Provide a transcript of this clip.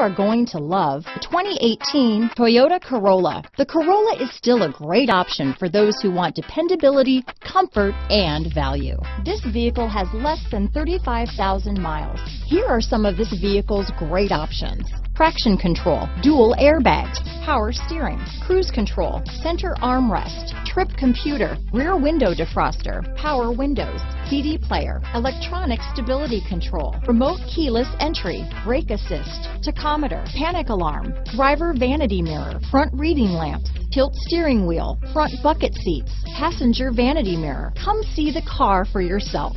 are going to love the 2018 Toyota Corolla. The Corolla is still a great option for those who want dependability, comfort, and value. This vehicle has less than 35,000 miles. Here are some of this vehicle's great options traction control, dual airbags, power steering, cruise control, center armrest, trip computer, rear window defroster, power windows, CD player, electronic stability control, remote keyless entry, brake assist, tachometer, panic alarm, driver vanity mirror, front reading lamps, tilt steering wheel, front bucket seats, passenger vanity mirror. Come see the car for yourself.